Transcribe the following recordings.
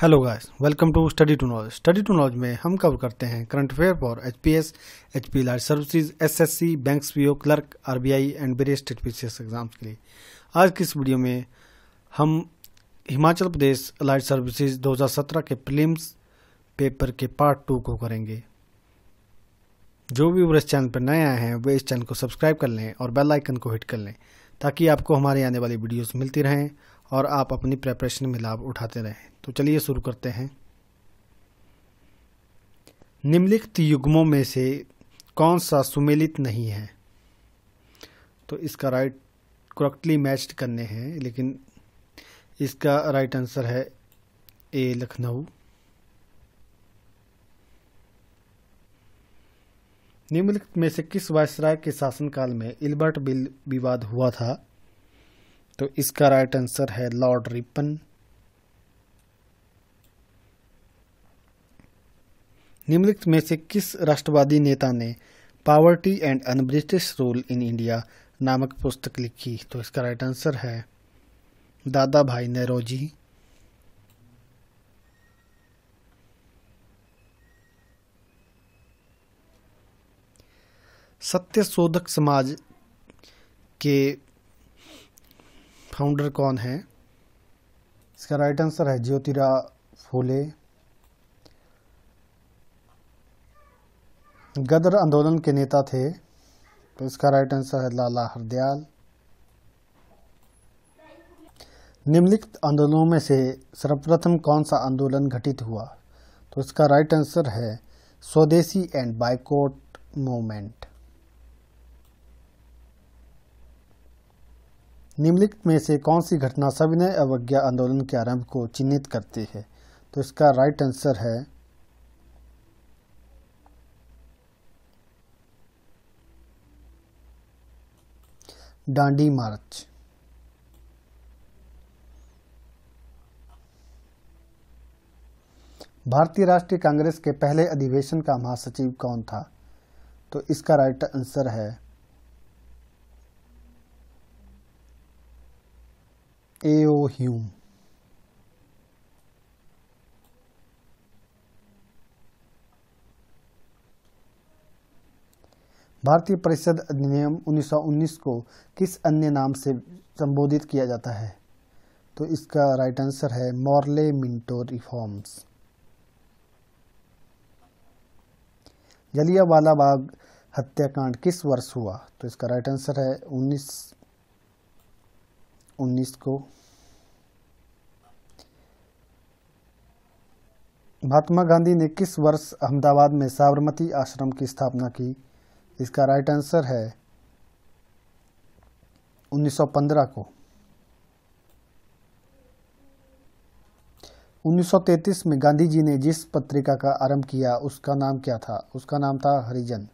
Hello guys welcome to study to knowledge study to knowledge में हम cover करते हैं? Current affair for H P S H P light services S S C banks P O clerk R B I and various state P C S exams के लिए। आज की इस video में हम हिमाचल प्रदेश लाइट सर्विसेज़ 2017 के प्रीलिम्स पेपर के part two को करेंगे। जो भी इस चैनल पर नए आए हैं, वे इस चैनल को सब्सक्राइब कर लें और बेल आइकन को हिट कर लें, ताकि आपको हमारे आने वाली वीडियोस मिलती रहें। और आप अपनी प्रेपरेशन में लाभ उठाते रहें। तो चलिए शुरू करते हैं। निम्नलिखित युग्मों में से कौन सा सुमेलित नहीं है? तो इसका राइट करेक्टली मैच्ड करने हैं, लेकिन इसका राइट आंसर है ए लखनऊ। निम्नलिखित में से किस वायसराय के शासनकाल में इल्बर्ट बिल विवाद हुआ था? तो इसका राइट आंसर है लॉर्ड रिपन निम्नलिखित में से किस राष्ट्रवादी नेता ने poverty and un British rule in India नामक पुस्तक लिखी? तो इसका राइट आंसर है दादा भाई नेरोजी सत्य शोधक समाज के फाउंडर कौन है? इसका राइट आंसर है ज्योतिरा फूले। गदर आंदोलन के नेता थे तो इसका राइट आंसर है लाला हरदयाल। निम्नलिखित आंदोलनों में से सर्वप्रथम कौन सा आंदोलन घटित हुआ? तो इसका राइट आंसर है स्वदेशी एंड बाइकोट मूवमेंट निम्नलिखित में से कौन सी घटना सविनय अवज्ञा आंदोलन के आरंभ को चिन्हित करती है? तो इसका राइट आंसर है डांडी मार्च। भारतीय राष्ट्रीय कांग्रेस के पहले अधिवेशन का महासचिव कौन था? तो इसका राइट आंसर है एओ ह्यूम भारतीय परिषद अधिनियम 1919 को किस अन्य नाम से संबोधित किया जाता है? तो इसका राइट आंसर है Morley Minto reforms. Jallianwala Bagh हत्याकांड किस वर्ष हुआ? तो इसका राइट आंसर है 19 19 को। महात्मा गांधी ने किस वर्ष अहमदाबाद में साबरमती आश्रम की स्थापना की? इसका राइट आंसर है 1915 को। 1933 में गांधी जी ने जिस पत्रिका का आरंभ किया, उसका नाम क्या था? उसका नाम था हरिजन।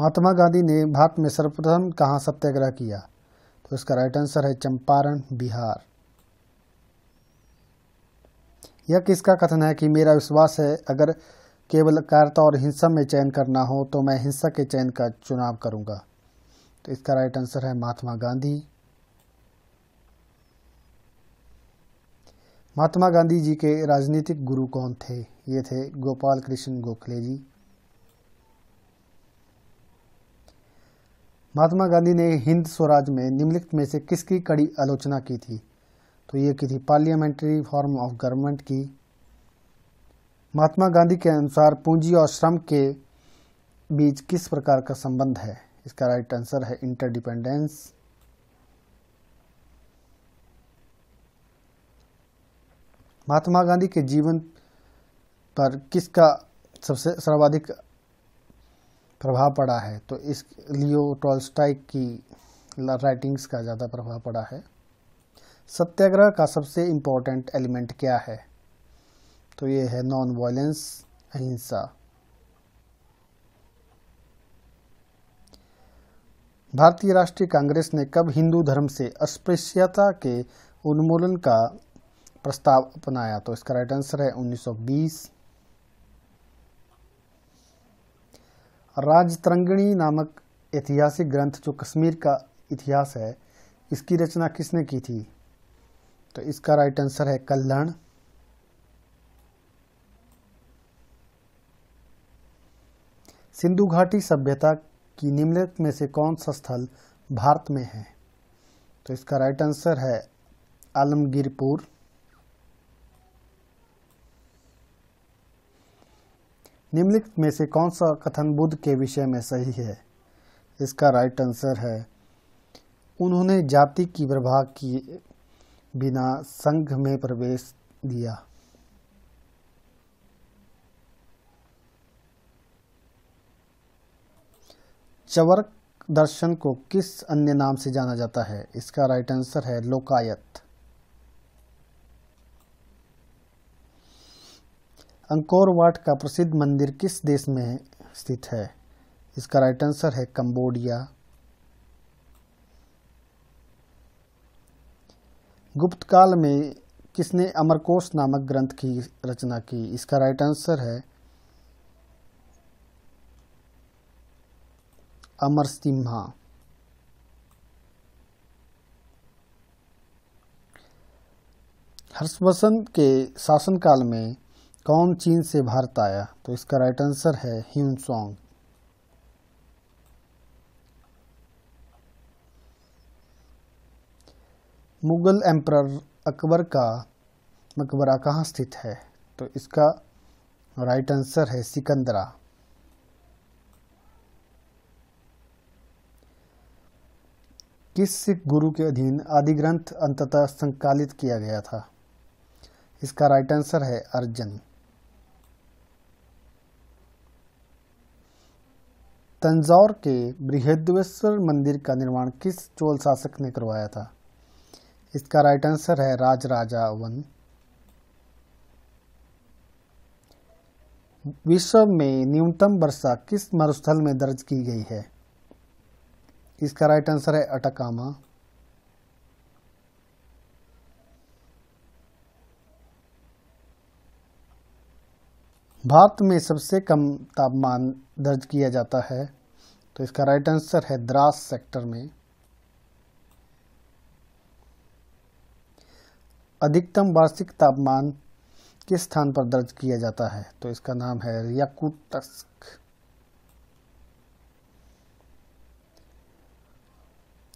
महात्मा गांधी ने भारत में सर्वप्रथम कहाँ सत्याग्रह किया। तो इसका राइट आंसर है चंपारण, बिहार। यह किसका कथन है कि मेरा विश्वास है, अगर केवल कार्यता और हिंसा में चयन करना हो तो मैं हिंसा के चयन का चुनाव करूँगा। तो इसका राइट आंसर है महात्मा गांधी। महात्मा गांधी जी के राजनीतिक गुरु कौन थे? ये थे गोपाल कृष्ण गोखले जी। महात्मा गांधी ने हिंद स्वराज में निम्नलिखित में से किसकी कड़ी आलोचना की थी? तो ये की थी पार्लियामेंट्री फॉर्म ऑफ़ गवर्नमेंट की। महात्मा गांधी के अनुसार पूंजी और श्रम के बीच किस प्रकार का संबंध है? इसका राइट आंसर है इंटरडिपेंडेंस। महात्मा गांधी के जीवन पर किसका सबसे सर्वाधिक प्रभाव पड़ा है तो इस लियो टॉल्स्टाई की राइटिंग्स का ज़्यादा प्रभाव पड़ा है। सत्याग्रह का सबसे इम्पोर्टेंट एलिमेंट क्या है? तो ये है नॉन वायलेंस अहिंसा। भारतीय राष्ट्रीय कांग्रेस ने कब हिंदू धर्म से अस्पृश्यता के उन्मूलन का प्रस्ताव अपनाया? तो इसका राइट आंसर है 1920 राजतरंगिणी नामक ऐतिहासिक ग्रंथ जो कश्मीर का इतिहास है, इसकी रचना किसने की थी? तो इसका राइट आंसर है कल्याण। सिंधु घाटी सभ्यता की निम्नलिखित में से कौन सा स्थल भारत में है? तो इसका राइट आंसर है आलमगीरपुर। निम्नलिखित में से कौन सा कथन बुद्ध के विषय में सही है? इसका राइट आंसर है, उन्होंने जाति की प्रभाव किए बिना संघ में प्रवेश दिया। चवर्क दर्शन को किस अन्य नाम से जाना जाता है? इसका राइट आंसर है लोकायत। अंकोर वाट का प्रसिद्ध मंदिर किस देश में स्थित है? इसका राइट आंसर है कंबोडिया। गुप्त काल में किसने अमरकोश नामक ग्रंथ की रचना की? इसका राइट आंसर है अमर सिम्हा हर्षवसंत के शासनकाल में कौन चीन से भारत आया? तो इसका राइट आंसर है Hiuen Tsang Mughal emperor Akbar का मकबरा कहाँ स्थित है? तो इसका राइट आंसर है सिकंदरा. किस सिख गुरु के अधीन आदि ग्रंथ अंततः संकलित किया गया था? इसका राइट आंसर है अर्जन. तंजौर के बृहदेश्वर मंदिर का निर्माण किस चोल शासक ने करवाया था? इसका राइट आंसर है राज राजा वन। विश्व में न्यूनतम वर्षा किस मरुस्थल में दर्ज की गई है? इसका राइट आंसर है अटकामा। भारत में सबसे कम तापमान दर्ज किया जाता है तो इसका राइट आंसर है द्रास सेक्टर में। अधिकतम वार्षिक तापमान किस स्थान पर दर्ज किया जाता है तो इसका नाम है याकुटस्क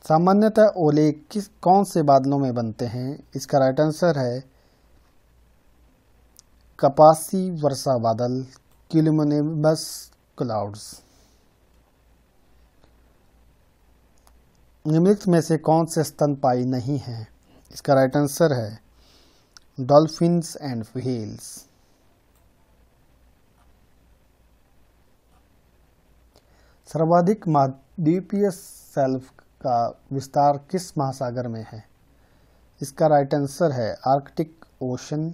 सामान्यतः ओले किस, कौन से बादलों में बनते हैं, इसका राइट आंसर है कपासी वर्षा बादल क्यूलिमोनिबस क्लाउड्स। निम्नलिखित में से कौन से स्तनपाई नहीं है? इसका राइट आंसर है डॉल्फिन्स एंड व्हेल्स सर्वाधिक महाद्वीपीय सेल्फ का विस्तार किस महासागर में है? इसका राइट आंसर है, आर्कटिक ओशन।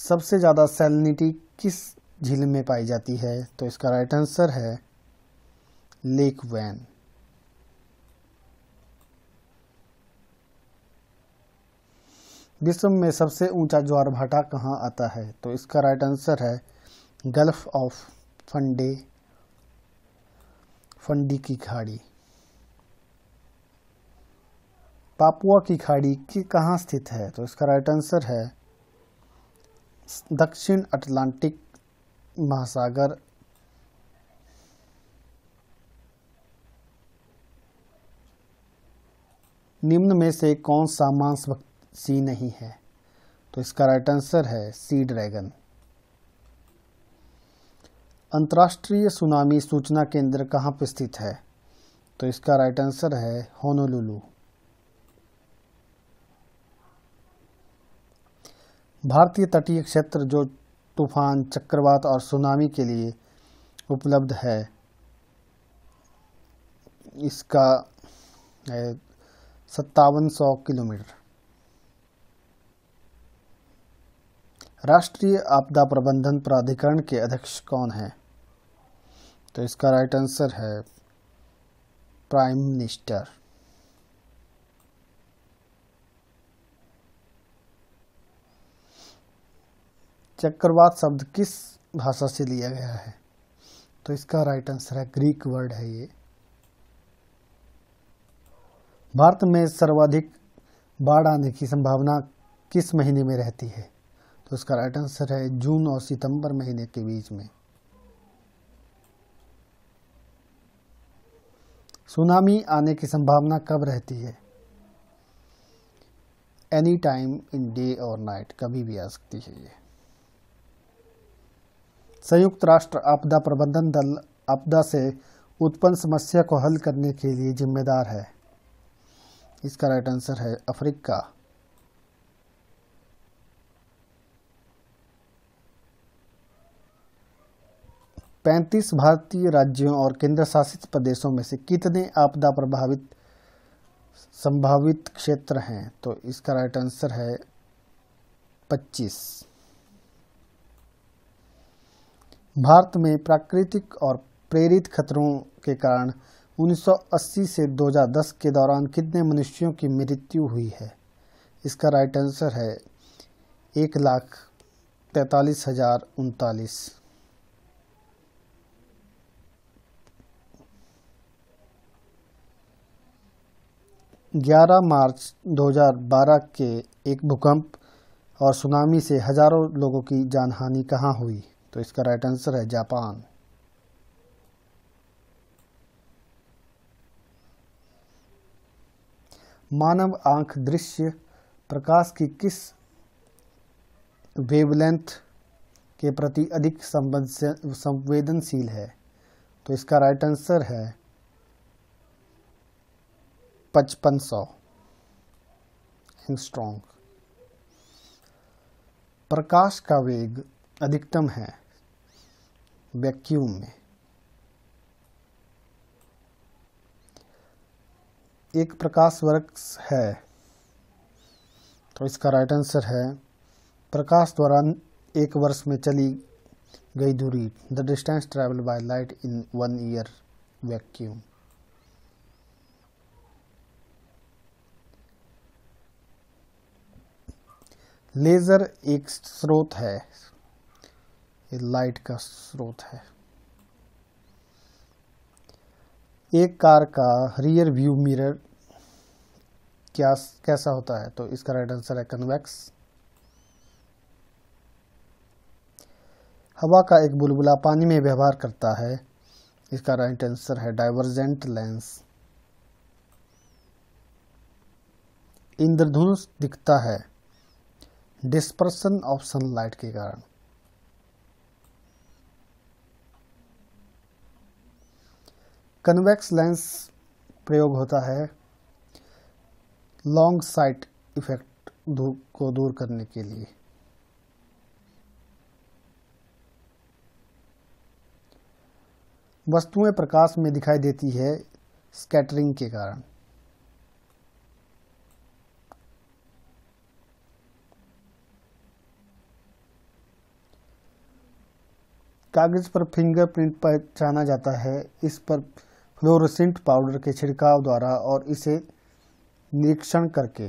सबसे ज़्यादा सैलिनिटी किस झील में पाई जाती है? तो इसका राइट आंसर है लेक वैन विश्व में सबसे ऊँचा ज्वार भाटा कहाँ आता है? तो इसका राइट आंसर है गल्फ ऑफ़ फंडे फंडी की खाड़ी. पापुआ की खाड़ी कहाँ स्थित है? तो इसका राइट आंसर है दक्षिण अटलांटिक महासागर निम्न में से कौन सा मांसभक्षी नहीं है? तो इसका राइट आंसर है सी ड्रैगन अंतर्राष्ट्रीय सुनामी सूचना केंद्र कहाँ पर स्थित है? तो इसका राइट आंसर है होनोलुलु भारतीय तटीय क्षेत्र जो तूफ़ान, चक्रवात और सुनामी के लिए उपलब्ध है, इसका सत्तावन सौ किलोमीटर। राष्ट्रीय आपदा प्रबंधन प्राधिकरण के अध्यक्ष कौन है? तो इसका राइट आंसर है, प्राइम मिनिस्टर। चक्रवात शब्द किस भाषा से लिया गया है? तो इसका राइट आंसर है ग्रीक वर्ड है ये। भारत में सर्वाधिक बाढ़ आने की संभावना किस महीने में रहती है? तो इसका राइट आंसर है, जून और सितंबर महीने के बीच में। सुनामी आने की संभावना कब रहती है? एनी टाइम इन डे और नाइट कभी भी आ सकती है ये। संयुक्त राष्ट्र आपदा प्रबंधन दल आपदा से उत्पन्न समस्या को हल करने के लिए जिम्मेदार है। इसका राइट आंसर है अफ्रीका। पैंतीस भारतीय राज्यों और केंद्र शासित प्रदेशों में से कितने आपदा प्रभावित संभावित क्षेत्र हैं? तो इसका राइट आंसर है 25 भारत में प्राकृतिक और प्रेरित खतरों के कारण 1980 से 2010 के दौरान कितने मनुष्यों की मृत्यु हुई है? इसका राइट आंसर है एक लाख तैतालीस हज़ार उनतालीस। ग्यारह मार्च 2012 के एक भूकंप और सुनामी से हज़ारों लोगों की जानहानि कहाँ हुई? तो इसका राइट आंसर है जापान। मानव आँख दृश्य प्रकाश की किस वेवलेंथ के प्रति अधिक संवेदनशील है? तो इसका राइट आंसर है पचपन सौ। स्ट्रॉन्ग प्रकाश का वेग अधिकतम है वैक्यूम में। एक प्रकाश वर्ष है तो इसका राइट आंसर है, प्रकाश द्वारा एक वर्ष में चली गई दूरी the distance travel by light in one year vacuum laser एक स्रोत है ये लाइट का स्रोत है। एक कार का रियर व्यू मिरर क्या, कैसा होता है? तो इसका राइट आंसर है कन्वेक्स हवा का एक बुलबुला पानी में व्यवहार करता है। इसका राइट आंसर है डाइवर्जेंट लेंस इंद्रधनुष दिखता है। डिस्पर्सन ऑफ़ सनलाइट के कारण। कन्वेक्स लेंस प्रयोग होता है लॉन्ग साइट इफ़ेक्ट को दूर करने के लिए। वस्तुएँ प्रकाश में दिखाई देती है स्कैटरिंग के कारण। कागज़ पर फिंगरप्रिंट पहचाना जाता है, इस पर फ्लोरोसेंट पाउडर के छिड़काव द्वारा और इसे निरीक्षण करके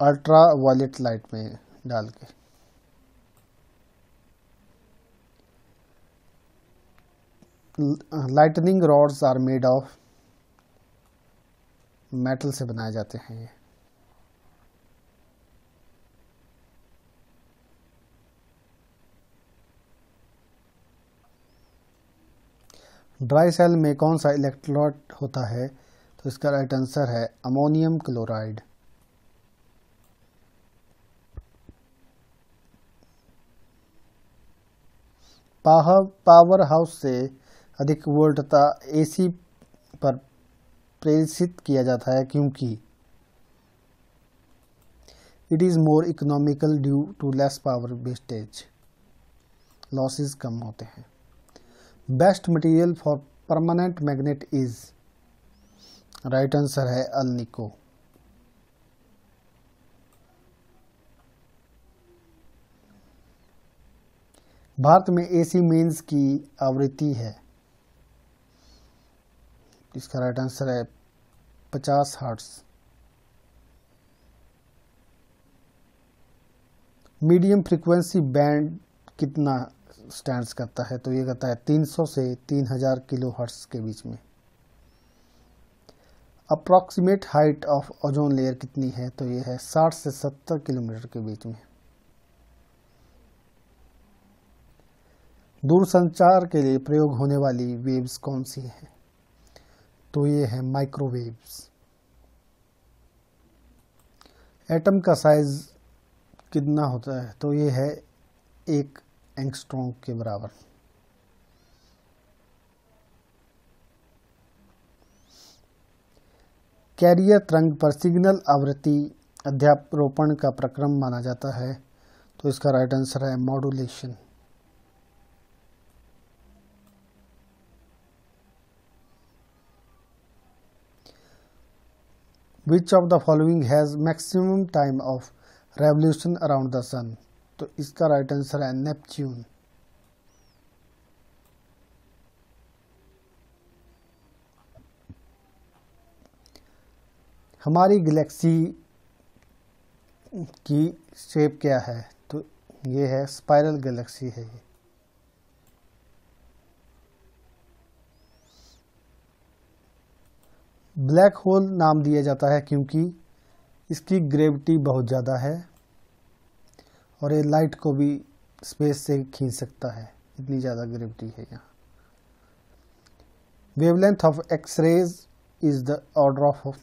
अल्ट्रा वायलेट लाइट में डाल के। Lightning rods are made of metal से बनाए जाते हैं ये। ड्राई सेल में कौन सा इलेक्ट्रोलाइट होता है? तो इसका राइट आंसर है अमोनियम क्लोराइड। पावर हाउस से अधिक वोल्टता एसी पर प्रेषित किया जाता है क्योंकि it is more economical due to less power wastage losses कम होते हैं। Best material for permanent magnet is. Right answer है अल्निको भारत में एसी मीन्स की आवृत्ति है। इसका राइट आंसर है पचास हार्ट्स मीडियम फ्रीक्वेंसी बैंड कितना स्टैंड करता है तो ये कहता है 300 से 3000 किलो हर्ट्स के बीच में। Approximate height of ozone layer कितनी है तो ये है 60 से 70 किलोमीटर के बीच में। दूरसंचार के लिए प्रयोग होने वाली वेव्स कौन सी हैं? तो ये है माइक्रोवेव्स एटम का साइज़ कितना होता है तो ये है एक एंगस्ट्रॉन्ग के बराबर। कैरियर तरंग पर सिग्नल आवृत्ति अध्यारोपण का प्रक्रम माना जाता है तो इसका राइट आंसर है modulation which of the following has maximum time of revolution around the sun तो इसका राइट आंसर है नेपच्यून हमारी गैलेक्सी की शेप क्या है? तो ये है स्पाइरल गैलेक्सी है ये. ब्लैक होल नाम दिया जाता है क्योंकि इसकी ग्रेविटी बहुत ज़्यादा है। और ये लाइट को भी स्पेस से खींच सकता है। इतनी ज़्यादा ग्रेविटी है यहाँ। Wavelength of X rays is the order of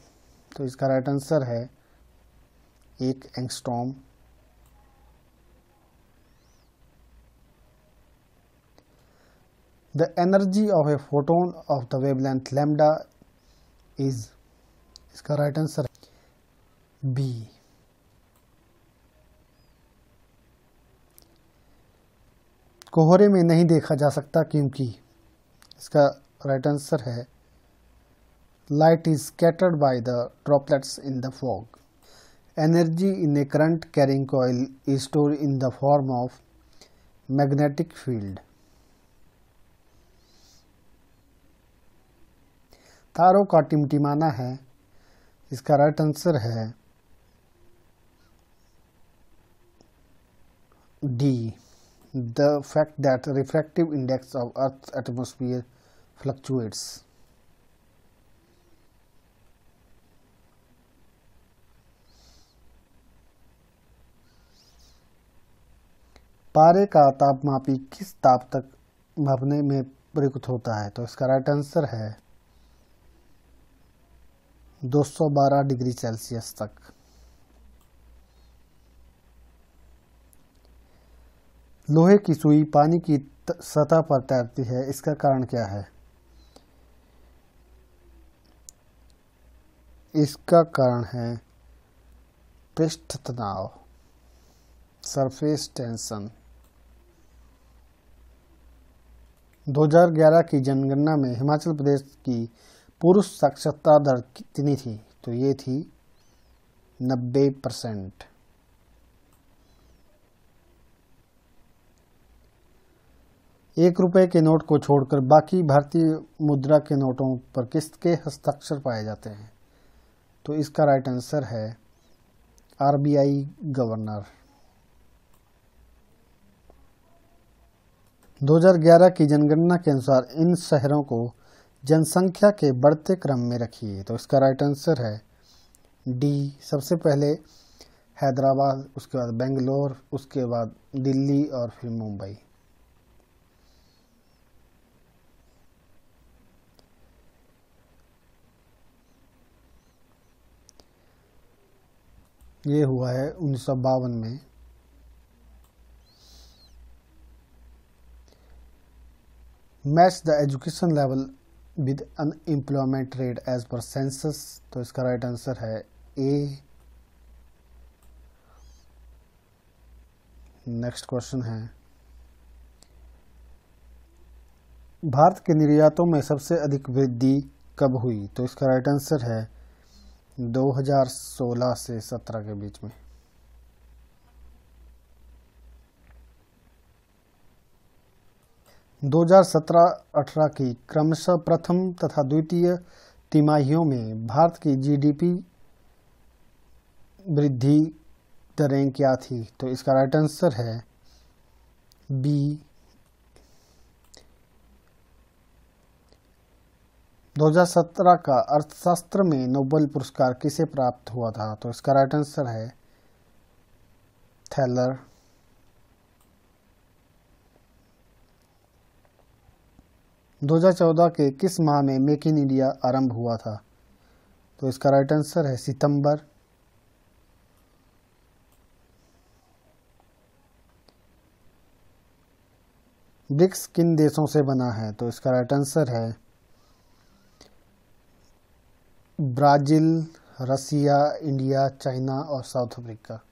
तो इसका राइट आंसर है एक angstrom the energy of a photon of the wavelength lambda is इसका राइट आंसर बी कोहरे में नहीं देखा जा सकता क्योंकि इसका राइट आंसर है light is scattered by the droplets in the fog energy in a current carrying coil is store in the form of magnetic field तारों का टिमटिमाना है, इसका राइट आंसर है D the fact that refractive index of earth atmosphere fluctuates पारे का तापमापी किस ताप तक मापने में प्रयुक्त होता है? तो इसका राइट आंसर है 212 डिग्री सेल्सियस तक। लोहे की सुई पानी की सतह पर तैरती है। इसका कारण क्या है? इसका कारण है पृष्ठ तनाव सरफेस टेंशन 2011 की जनगणना में हिमाचल प्रदेश की पुरुष साक्षरता दर कितनी थी? तो ये थी नब्बे परसेंट। एक रुपए के नोट को छोड़कर बाकी भारतीय मुद्रा के नोटों पर किस्त के हस्ताक्षर पाए जाते हैं। तो इसका राइट आंसर है आरबीआई गवर्नर। 2011 की जनगणना के अनुसार इन शहरों को जनसंख्या के बढ़ते क्रम में रखिए। तो इसका राइट आंसर है डी सबसे पहले हैदराबाद, उसके बाद बेंगलोर, उसके बाद दिल्ली और फिर मुंबई। ये हुआ है उन्नीस सौ बावन में। Match the education level with unemployment rate as per census तो इसका राइट आंसर है ए नेक्स्ट क्वेश्चन है। भारत के निर्यातों में सबसे अधिक वृद्धि कब हुई? तो इसका राइट आंसर है 2016 से 17 के बीच में। 2017-18 की क्रमशः प्रथम तथा द्वितीय तिमाहियों में भारत की जीडीपी वृद्धि दरें क्या थी? तो इसका राइट आंसर है बी 2017 का अर्थशास्त्र में नोबेल पुरस्कार किसे प्राप्त हुआ था? तो इसका राइट आंसर है थैलर। 2014 के किस माह में मेक इन इंडिया आरंभ हुआ था? तो इसका राइट आंसर है सितंबर। ब्रिक्स किन देशों से बना है? तो इसका राइट आंसर है ब्राज़ील, रसिया, इंडिया, चाइना और साउथ अफ्रीका।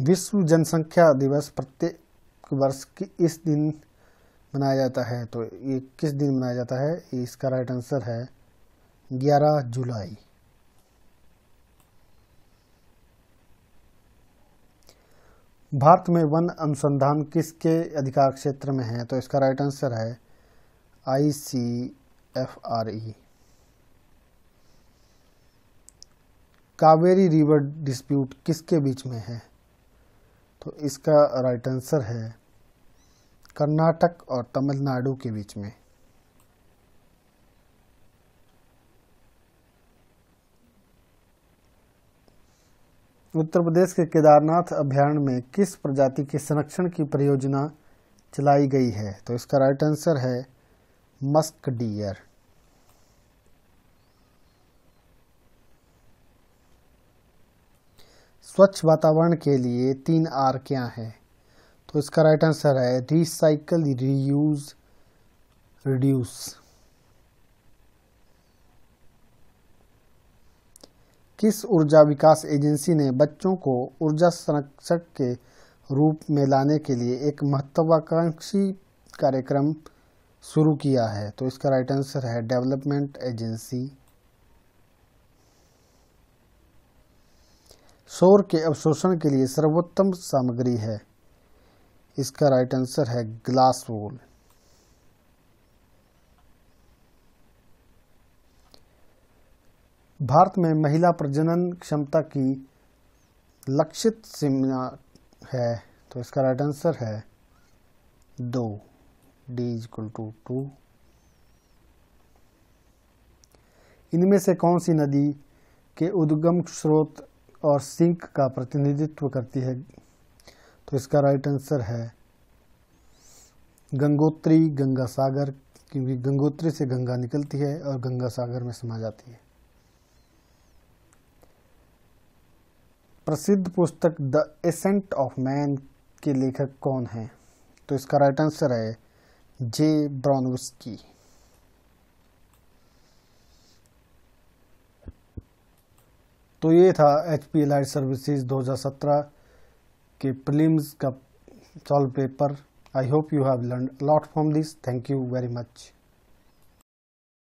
विश्व जनसंख्या दिवस प्रत्येक वर्ष की इस दिन मनाया जाता है। तो ये किस दिन मनाया जाता है? इसका राइट आंसर है 11 जुलाई। भारत में वन अनुसंधान किसके अधिकार क्षेत्र में है? तो इसका राइट आंसर है I C F R E Kaveri river dispute किसके बीच में है? तो इसका राइट आंसर है कर्नाटक और तमिलनाडु के बीच में। उत्तर प्रदेश के केदारनाथ अभ्यारण्य में किस प्रजाति के संरक्षण की परियोजना चलाई गई है? तो इसका राइट आंसर है मस्क डियर। स्वच्छ वातावरण के लिए तीन आर क्या है? तो इसका राइट आंसर है रिसाइकल रीयूज रिड्यूस किस ऊर्जा विकास एजेंसी ने बच्चों को ऊर्जा संरक्षक के रूप में लाने के लिए एक महत्वाकांक्षी कार्यक्रम शुरू किया है। तो इसका राइट आंसर है डेवलपमेंट एजेंसी सौर के अवशोषण के लिए सर्वोत्तम सामग्री है। इसका राइट आंसर है ग्लास वोल भारत में महिला प्रजनन क्षमता की लक्षित सीमा है। तो इसका राइट आंसर है दो। D is equal to two इनमें से कौन सी नदी के उद्गम स्रोत और सिंक का प्रतिनिधित्व करती है? तो इसका राइट आंसर है गंगोत्री, गंगा सागर, क्योंकि गंगोत्री से गंगा निकलती है और गंगा सागर में समा जाती है। प्रसिद्ध पुस्तक द एसेंट ऑफ़ मैन के लेखक कौन हैं? तो इसका राइट आंसर है जे ब्राउनविस्की तो ये था एच पी एल सर्विसेज़ 2017 के प्रीलिम्स का solve paper I hope you have learn lot from this thank you very much